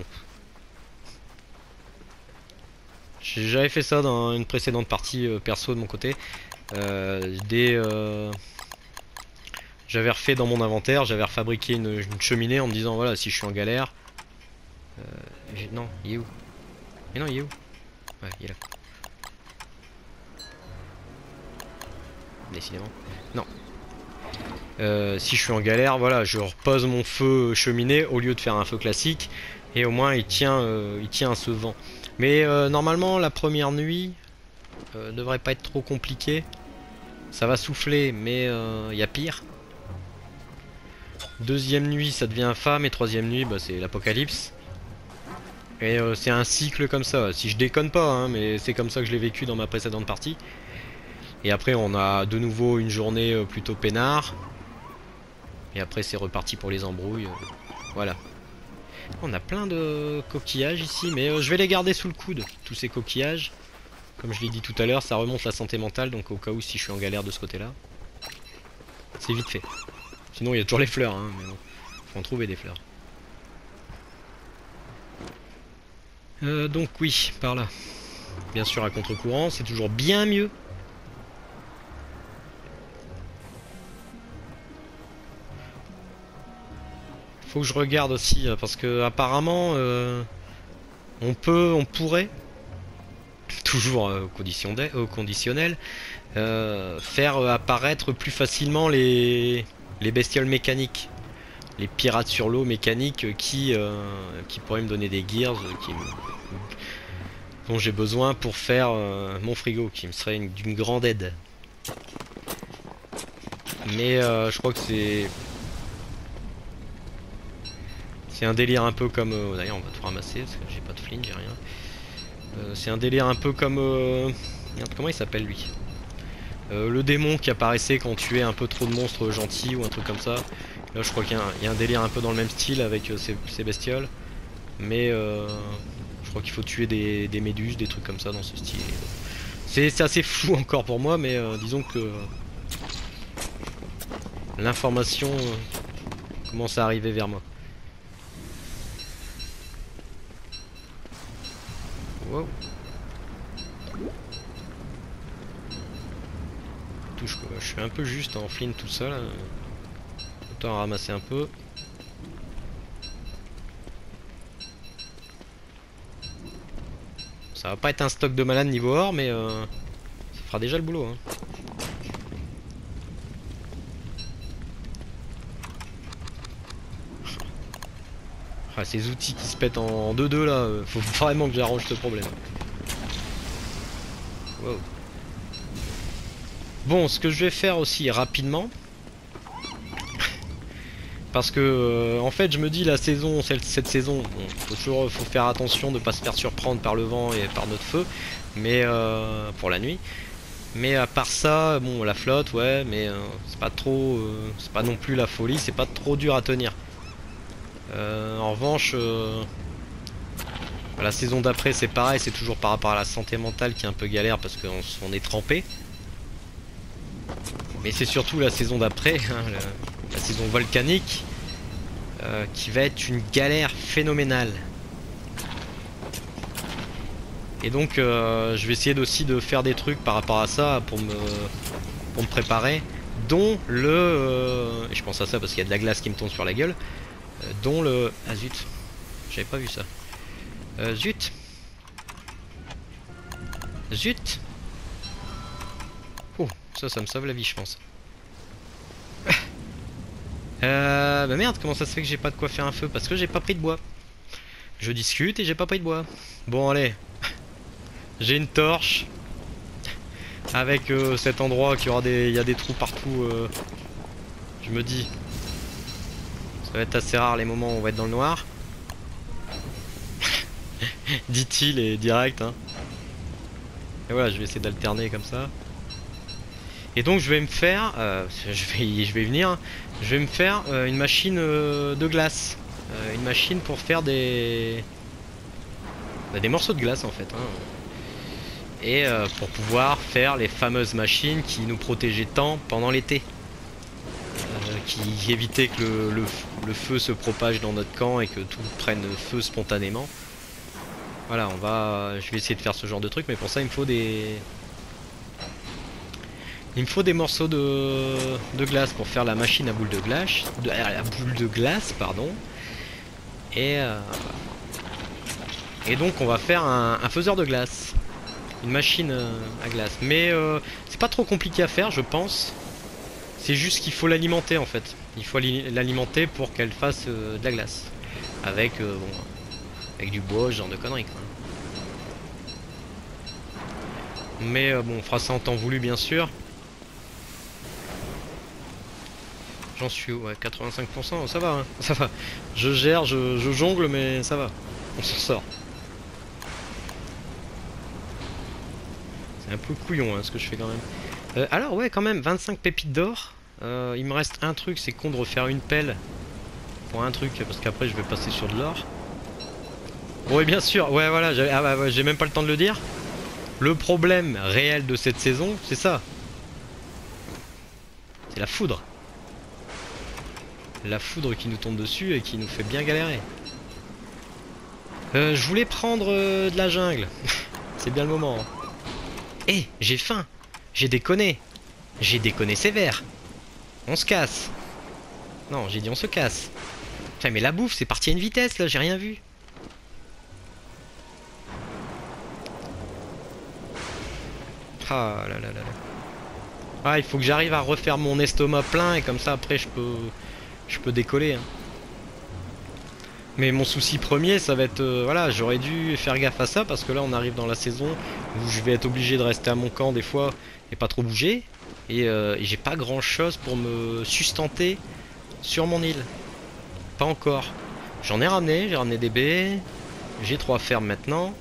J'avais fait ça dans une précédente partie perso de mon côté. J'avais refait dans mon inventaire, j'avais refabriqué une, cheminée en me disant voilà si je suis en galère. Non, il est où? Mais non, il est où? Ouais, il est là. Décidément. Non. si je suis en galère, voilà, je repose mon feu cheminée au lieu de faire un feu classique. Et au moins il tient, il tient ce vent. Mais euh, normalement, la première nuit euh, devrait pas être trop compliqué. Ça va souffler, mais il euh, y a pire. Deuxième nuit, ça devient infâme. Et troisième nuit, bah, c'est l'apocalypse. Et c'est un cycle comme ça. Si je déconne pas, hein, mais c'est comme ça que je l'ai vécu dans ma précédente partie. Et après, on a de nouveau une journée plutôt peinard. Et après, c'est reparti pour les embrouilles. Voilà. On a plein de coquillages ici, mais euh, je vais les garder sous le coude, tous ces coquillages. Comme je l'ai dit tout à l'heure, ça remonte la santé mentale, donc au cas où si je suis en galère de ce côté-là. C'est vite fait. Sinon il y a toujours les fleurs, hein, mais bon, faut en trouver des fleurs. Euh, donc oui, par là. Bien sûr à contre-courant, c'est toujours bien mieux Faut que je regarde aussi, euh, parce que apparemment, euh, on peut, on pourrait, toujours euh, au, conditionnel, faire apparaître plus facilement les bestioles mécaniques. Les pirates sur l'eau mécaniques qui, qui pourraient me donner des gears qui dont j'ai besoin pour faire mon frigo, qui me serait d'une grande aide. Mais je crois que c'est c'est un délire un peu comme... Euh, d'ailleurs on va tout ramasser parce que j'ai pas de flint, j'ai rien. Euh, c'est un délire un peu comme... Euh, comment il s'appelle lui? Le démon qui apparaissait quand tu es un peu trop de monstres gentils ou un truc comme ça. Là je crois qu'il y, a un délire un peu dans le même style avec ces, bestioles. Mais je crois qu'il faut tuer des, méduses, des trucs comme ça dans ce style. C'est assez flou encore pour moi, mais disons que l'information commence à arriver vers moi. Touche quoi, je suis un peu juste en flint tout ça là. Autant ramasser un peu. Ça va pas être un stock de malade niveau or mais euh, ça fera déjà le boulot. Hein. Ah, ces outils qui se pètent en 2-2 là, euh, faut vraiment que j'arrange ce problème. Bon, ce que je vais faire aussi rapidement, parce que euh, en fait je me dis la saison, cette, saison, faut toujours faut faire attention de ne pas se faire surprendre par le vent et par notre feu, mais euh, pour la nuit. Mais à part ça, bon la flotte, ouais, mais c'est pas trop, c'est pas non plus la folie, c'est pas trop dur à tenir. Euh, en revanche, euh, la saison d'après c'est pareil, c'est toujours par rapport à la santé mentale qui est un peu galère parce qu'on est trempé. Mais c'est surtout la saison d'après, hein, la, saison volcanique, euh, qui va être une galère phénoménale. Et donc je vais essayer aussi de faire des trucs par rapport à ça pour me, pour me préparer. Dont le... je pense à ça parce qu'il y a de la glace qui me tombe sur la gueule. Euh, dont le... Ah zut, j'avais pas vu ça. Euh, zut Zut Oh, ça, ça me sauve la vie, je pense. Euh, bah merde, comment ça se fait que j'ai pas de quoi faire un feu Parce que j'ai pas pris de bois. Je discute et j'ai pas pris de bois. Bon, allez. j'ai une torche. Avec euh, cet endroit qui aura des... Il y a des trous partout. Euh, je me dis, ça va être assez rare les moments où on va être dans le noir. Dit-il et direct. Hein. Et voilà, je vais essayer d'alterner comme ça. Et donc je vais me faire, euh, je, vais, je vais venir, hein. je vais me faire euh, une machine euh, de glace. une machine pour faire des... Bah, des morceaux de glace en fait. Hein. Et pour pouvoir faire les fameuses machines qui nous protégeaient tant pendant l'été qui évitait que le, feu se propage dans notre camp et que tout prenne feu spontanément. Voilà, on va... Je vais essayer de faire ce genre de truc, mais pour ça, il me faut des... Il me faut des morceaux de, glace pour faire la machine à boule de glace. De... Glace, pardon. Et... Euh, et donc, on va faire un, faiseur de glace. Une machine euh, à glace. Mais euh, c'est pas trop compliqué à faire, je pense. C'est juste qu'il faut l'alimenter, en fait. Il faut l'alimenter pour qu'elle fasse de la glace. Avec, bon, avec du bois, ce genre de conneries. Quoi. Mais euh, bon, on fera ça en temps voulu, bien sûr. J'en suis où Ouais, 85%, ça va, hein, ça va. Je gère, je, jongle, mais ça va. On s'en sort. C'est un peu couillon hein, ce que je fais quand même. Euh, alors ouais, quand même, 25 pépites d'or. Euh, il me reste un truc, c'est con de refaire une pelle pour un truc, parce qu'après je vais passer sur de l'or. Oui, bien sûr. Ouais, voilà. Ah, bah, j'ai même pas le temps de le dire. Le problème réel de cette saison, c'est ça. C'est la foudre. La foudre qui nous tombe dessus et qui nous fait bien galérer. Euh, je voulais prendre euh, de la jungle. c'est bien le moment. Eh, j'ai faim. J'ai déconné. J'ai déconné sévère. On se casse. Non, j'ai dit on se casse. Putain, mais la bouffe, c'est parti à une vitesse là, j'ai rien vu. Ah là là là Ah, il faut que j'arrive à refaire mon estomac plein et comme ça après je peux je peux décoller. Hein. Mais mon souci premier, ça va être... Euh, voilà, j'aurais dû faire gaffe à ça parce que là on arrive dans la saison où je vais être obligé de rester à mon camp des fois et pas trop bouger. Et, euh, et j'ai pas grand chose pour me sustenter sur mon île. Pas encore. J'en ai ramené, j'ai ramené des baies. J'ai trois fermes maintenant.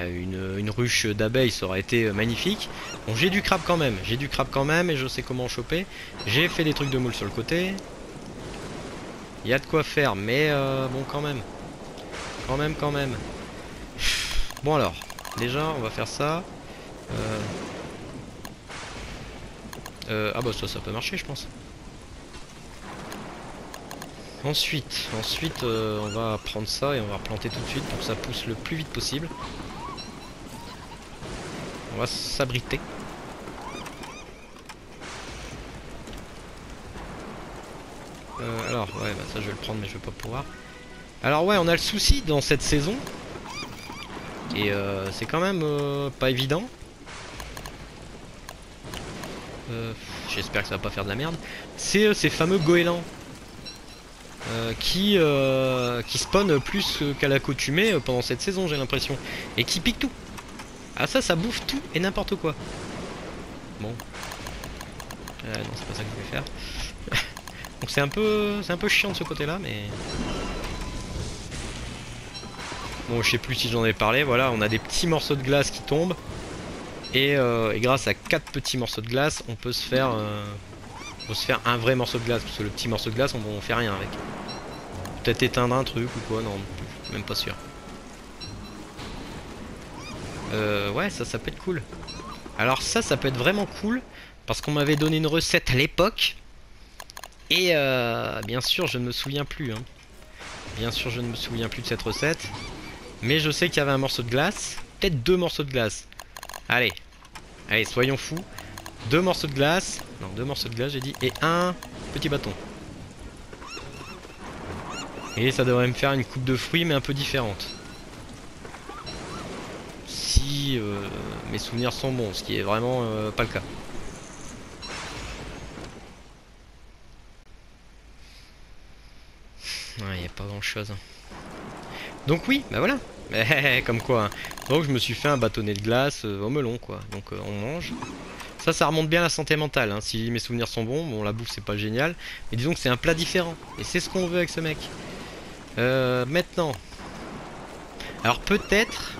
Euh, une, ruche d'abeilles ça aurait été euh, magnifique. Bon j'ai du crabe quand même, j'ai du crabe quand même et je sais comment choper. J'ai fait des trucs de moule sur le côté. Il y a de quoi faire mais euh, bon quand même. Quand même quand même. Bon alors, déjà on va faire ça. ah bah ça ça peut marcher je pense. Ensuite, ensuite on va prendre ça et on va replanter tout de suite pour que ça pousse le plus vite possible. On va s'abriter. Euh, alors, ouais, bah ça je vais le prendre, mais je vais pas pouvoir. Alors ouais, on a le souci dans cette saison. Et euh, c'est quand même euh, pas évident. J'espère que ça va pas faire de la merde. C'est ces fameux goélands. qui, qui spawnent plus qu'à l'accoutumée pendant cette saison, j'ai l'impression. Et qui piquent tout. Ah ça, ça bouffe tout et n'importe quoi. Bon. Euh, non, c'est pas ça que je voulais faire. Donc c'est un peu, c'est un peu chiant de ce côté-là, mais. Bon, je sais plus si j'en ai parlé. Voilà, on a des petits morceaux de glace qui tombent. Et, euh, grâce à quatre petits morceaux de glace, on peut se faire, euh, on se faire un vrai morceau de glace. Parce que le petit morceau de glace, on, on fait rien avec. Peut-être éteindre un truc ou quoi, non, même pas sûr. Euh, ouais, ça, ça peut être cool. Alors ça, ça peut être vraiment cool. Parce qu'on m'avait donné une recette à l'époque. Et euh, bien sûr, je ne me souviens plus. Hein. Bien sûr, je ne me souviens plus de cette recette. Mais je sais qu'il y avait un morceau de glace. Peut-être deux morceaux de glace. Allez. Allez, soyons fous. Deux morceaux de glace. Non, deux morceaux de glace, j'ai dit. Et un petit bâton. Et ça devrait me faire une coupe de fruits, mais un peu différente. Euh, mes souvenirs sont bons, ce qui est vraiment euh, pas le cas. Il n'y a pas grand chose. Hein. Donc oui, bah voilà. Comme quoi. Hein. Donc je me suis fait un bâtonnet de glace euh, au melon quoi. Donc on mange. Ça, ça remonte bien la santé mentale. Hein. Si mes souvenirs sont bons, bon la bouffe c'est pas génial. Mais disons que c'est un plat différent. Et c'est ce qu'on veut avec ce mec. maintenant. Alors peut-être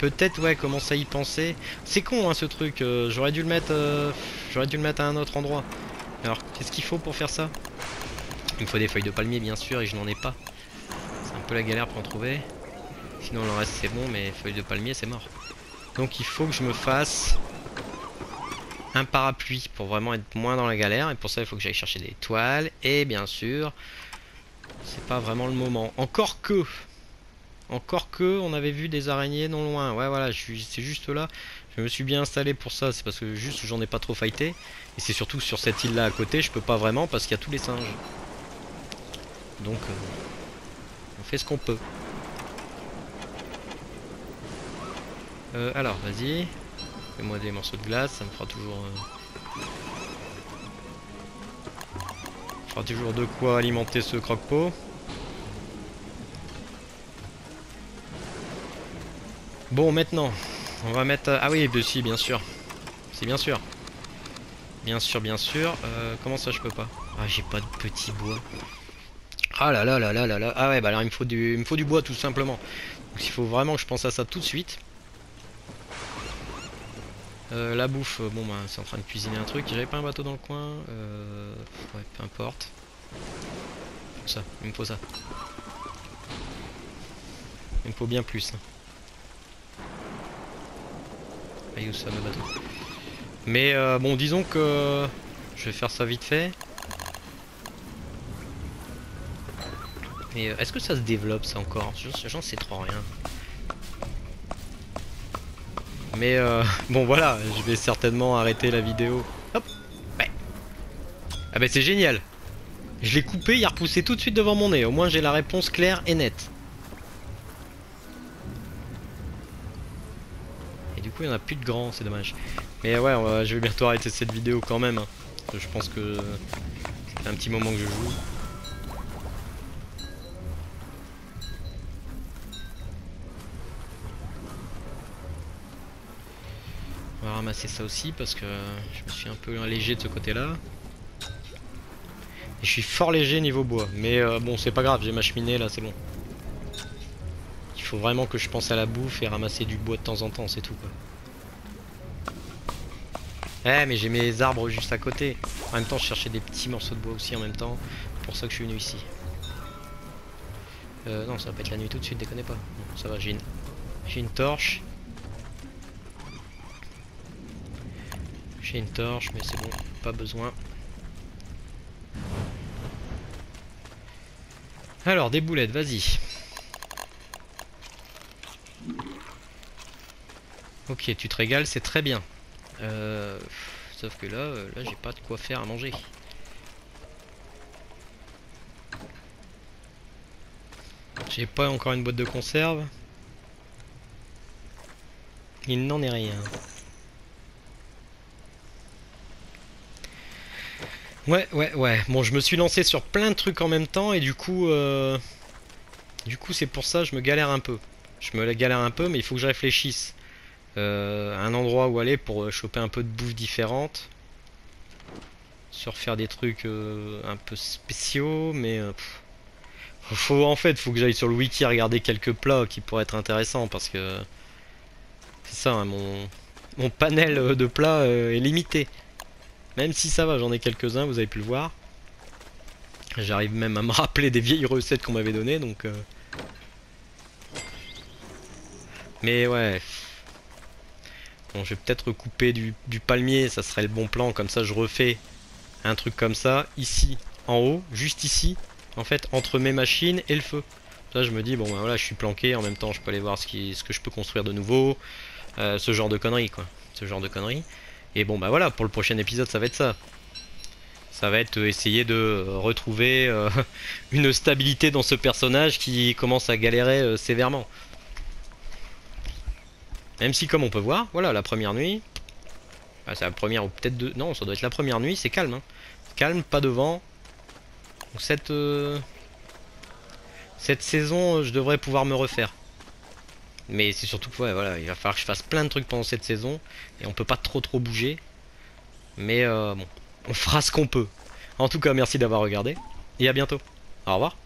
Peut-être, ouais, commence à y penser. C'est con, hein, ce truc. Euh, j'aurais dû le mettre... Euh, j'aurais dû le mettre à un autre endroit. Alors, qu'est-ce qu'il faut pour faire ça? Il me faut des feuilles de palmier, bien sûr, et je n'en ai pas. C'est un peu la galère pour en trouver. Sinon, le reste, c'est bon, mais feuilles de palmier, c'est mort. Donc, il faut que je me fasse un parapluie pour vraiment être moins dans la galère. Et pour ça, il faut que j'aille chercher des toiles. Et bien sûr, c'est pas vraiment le moment. Encore que... Encore que on avait vu des araignées non loin. Ouais, voilà, c'est juste là. Je me suis bien installé pour ça. C'est parce que juste j'en ai pas trop fighté. Et c'est surtout sur cette île là à côté, je peux pas vraiment parce qu'il y a tous les singes. Donc, euh, on fait ce qu'on peut. Euh, alors, vas-y. Fais-moi des morceaux de glace, ça me fera toujours... Euh, fera toujours de quoi alimenter ce croque-pot. Bon, maintenant, on va mettre... Ah oui, si, bien sûr. C'est bien sûr. Bien sûr, bien sûr. Euh, comment ça, je peux pas? Ah, j'ai pas de petit bois. Ah là là là là là là. Ah ouais, bah alors il me faut du, il me faut du bois tout simplement. Donc il faut vraiment que je pense à ça tout de suite. Euh, la bouffe, bon bah c'est en train de cuisiner un truc. J'avais pas un bateau dans le coin. Euh, ouais, peu importe. Ça, il me faut ça. Il me faut bien plus. Hein. Mais euh, bon, disons que je vais faire ça vite fait. Mais est-ce que ça se développe ça encore? J'en sais trop rien. Mais euh, bon voilà, je vais certainement arrêter la vidéo. Hop. Ah bah c'est génial Je l'ai coupé, il a repoussé tout de suite devant mon nez. Au moins j'ai la réponse claire et nette. Coup il n'y en a plus de grands, c'est dommage. Mais ouais, je vais bientôt arrêter cette vidéo quand même. Hein. Je pense que c'est un petit moment que je joue. On va ramasser ça aussi parce que je me suis un peu allégé de ce côté-là. Je suis fort léger niveau bois. Mais euh, bon, c'est pas grave, j'ai ma cheminée là, c'est bon. Faut vraiment que je pense à la bouffe et ramasser du bois de temps en temps, c'est tout quoi. Eh, mais j'ai mes arbres juste à côté. En même temps, je cherchais des petits morceaux de bois aussi en même temps. C'est pour ça que je suis venu ici. Euh, non, ça va pas être la nuit tout de suite, déconnez pas. ça va, j'ai une... J'ai une torche. J'ai une torche, mais c'est bon, pas besoin. Alors, des boulettes, vas-y. Ok, tu te régales, c'est très bien. Euh, sauf que là, euh, là j'ai pas de quoi faire à manger. J'ai pas encore une boîte de conserve. Il n'en est rien. Ouais, ouais, ouais. Bon, je me suis lancé sur plein de trucs en même temps et du coup, euh... du coup, c'est pour ça je me galère un peu. Je me galère un peu, mais il faut que je réfléchisse un endroit où aller pour euh, choper un peu de bouffe différente. Sur faire des trucs euh, un peu spéciaux, mais faut en fait, faut que j'aille sur le wiki regarder quelques plats qui pourraient être intéressants parce que c'est ça, hein, mon mon panel de plats est limité. Même si ça va, j'en ai quelques-uns, vous avez pu le voir. J'arrive même à me rappeler des vieilles recettes qu'on m'avait données, donc... Euh. Mais ouais... Bon, je vais peut-être couper du, palmier, ça serait le bon plan, comme ça je refais un truc comme ça, ici, en haut, juste ici, en fait, entre mes machines et le feu. Là, je me dis, bon, ben voilà, je suis planqué, en même temps, je peux aller voir ce, que je peux construire de nouveau, euh, ce genre de conneries, quoi. Ce genre de conneries. Et bon bah voilà, pour le prochain épisode ça va être ça. Ça va être euh, essayer de euh, retrouver une stabilité dans ce personnage qui commence à galérer sévèrement. Même si comme on peut voir, voilà la première nuit. Ah, c'est la première ou peut-être deux. Non, ça doit être la première nuit, c'est calme. Hein. Calme, pas de vent. Donc cette, cette saison, je devrais pouvoir me refaire. Mais c'est surtout que voilà, il va falloir que je fasse plein de trucs pendant cette saison. Et on peut pas trop trop bouger. Mais euh, bon, on fera ce qu'on peut. En tout cas, merci d'avoir regardé. Et à bientôt. Au revoir.